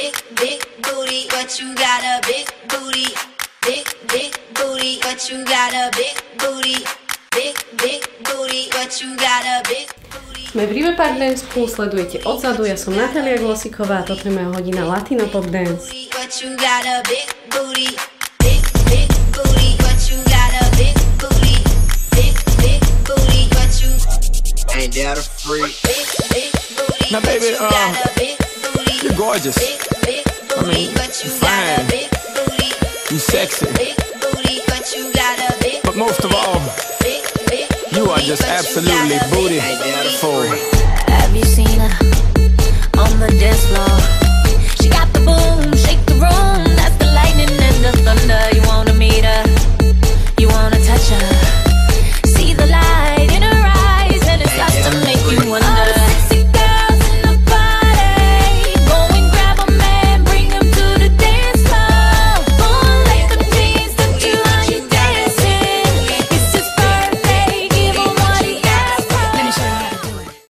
big, big booty, but you got a big booty. Big, big booty, but you got a big booty. Big, big booty, but you got a big booty. Sme v Rive Park Dance School, sledujete odzadu, ja som Natalia Glosiková a toto je moja hodina Latino Pop Dance. But you got a big booty. Big, big booty, but you got a big booty. Big, big booty, but you Ain't that a freak? big, big booty. Now, baby, uh, gorgeous. Big, big booty, mean, but you you're got a fine. big booty. You sexy. Big booty, but you got a big But most of all, big, big you are just absolutely got booty Ain't that a full. freak? Have you seen